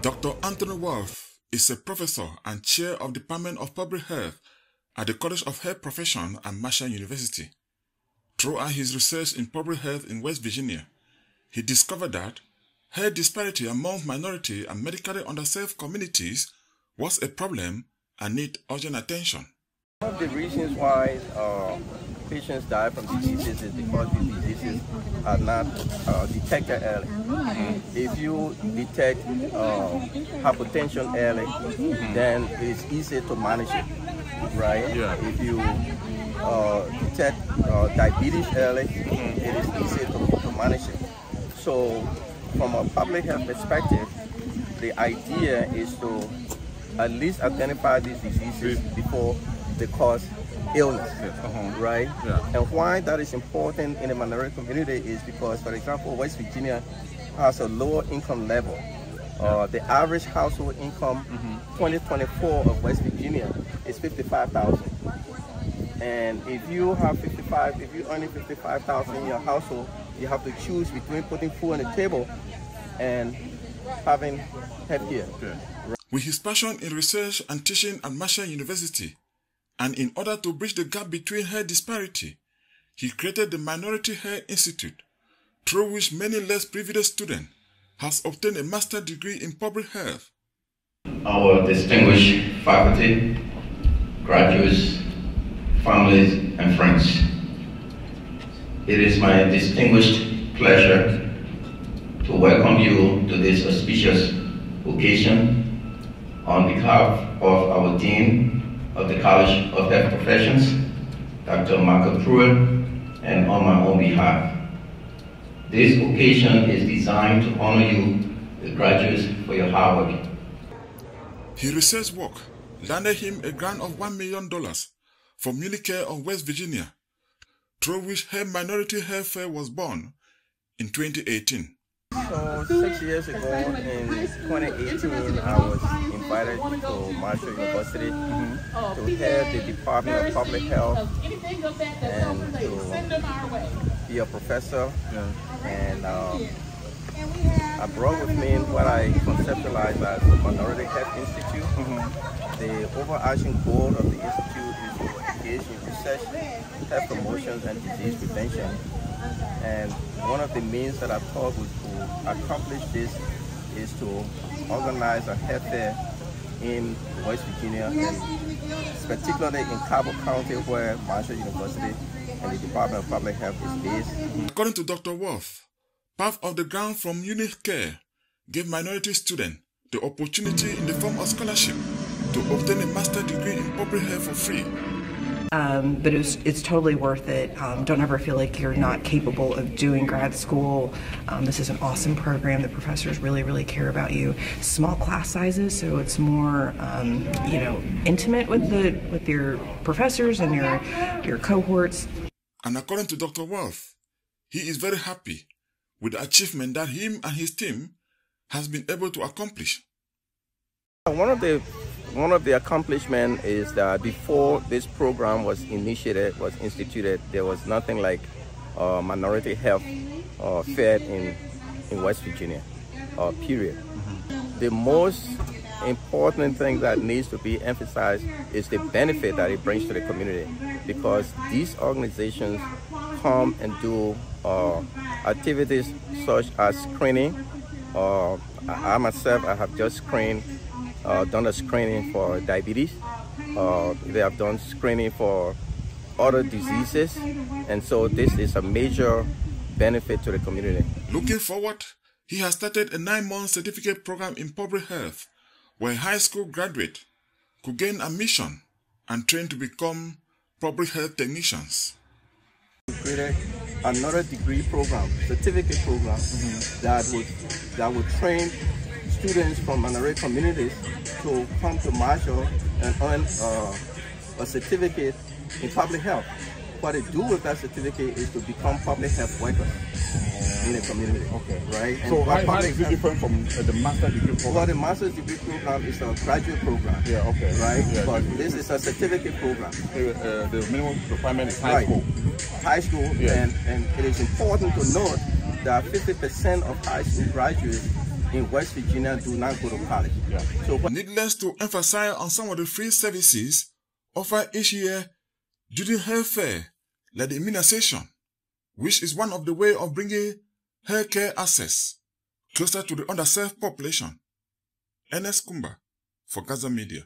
Dr. Anthony Woart is a professor and chair of Department of Public Health at the College of Health Profession at Marshall University. Throughout his research in public health in West Virginia, he discovered that health disparity among minority and medically underserved communities was a problem and need urgent attention. One of the reasons why uh, patients die from diseases is because these diseases are not uh, detected early. If you detect uh, hypertension early, then it's easy to manage it, right? Yeah. If you uh, detect uh, diabetes early, it is easy to, to manage it. So, from a public health perspective, the idea is to at least identify these diseases before they cause illness, right? Yeah. And why that is important in the minority community is because, for example, West Virginia has a lower income level. Uh, the average household income 2024 of West Virginia is 55,000. And if you have 55, if you earn 55,000 in your household, you have to choose between putting food on the table and having health care. With his passion in research and teaching at Marshall University, and in order to bridge the gap between health disparity, he created the Minority Health Institute, through which many less privileged students has obtained a master's degree in public health. our distinguished faculty, graduates, families, and friends. It is my distinguished pleasure to welcome you to this auspicious occasion on behalf of our Dean of the College of Health Professions, Dr. Michael Pruitt, and on my own behalf. This occasion is designed to honor you, the graduates, for your hard work His research work landed him a grant of $1 million from Unicare of West Virginia, through which her minority health fair was born in 2018. So six years ago, in 2018, I was invited to Marshall University to head the Department of Public Health and to be a professor. And um, I brought with me what I conceptualized as the Minority Health Institute. The overarching goal of the institute is to engage in research, health promotions, and disease prevention. And one of the means that I thought would to accomplish this is to organize a health fair in West Virginia, and particularly in Cabell County, where Marshall University and the Department of Public Health is based. According to Dr. Woart, part of the grant from UniCare gave minority students the opportunity in the form of scholarship to obtain a master's degree in public health for free. Um, but it was, it's totally worth it. Um, don't ever feel like you're not capable of doing grad school. Um, this is an awesome program. The professors really, really care about you. Small class sizes, so it's more, um, you know, intimate with the with your professors and your your cohorts. And according to Dr. Woart, he is very happy with the achievement that him and his team has been able to accomplish. One of the one of the accomplishments is that before this program was initiated, was instituted, there was nothing like uh, minority health uh, fair in in West Virginia. Uh, period. The most important thing that needs to be emphasized is the benefit that it brings to the community, because these organizations come and do uh, activities such as screening. Uh, I I myself, I have just screened uh, done a screening for diabetes. Uh, they have done screening for other diseases, and so this is a major benefit to the community. Looking forward, he has started a nine-month certificate program in public health where high school graduates could gain admission and train to become public health technicians. We created another degree program, certificate program that would that would train students from minority communities to come to Marshall and earn uh, a certificate in public health. What they do with that certificate is to become public health workers in the community. Okay. Right? So by how, how is it different from uh, the master's degree program? Well, the master's degree program is a graduate program. Yeah, okay. Right? Yeah, but yeah. this is a certificate program. Uh, the minimum requirement is high Right. school. High school, Yeah. and, and it is important to note that 50% of high school graduates in West Virginia do not go to college. Yeah. So Needless to emphasize on some of the free services offered each year during health fair, like the immunization, which is one of the way of bringing healthcare access closer to the underserved population. Ernest Kumba for Gaza Media.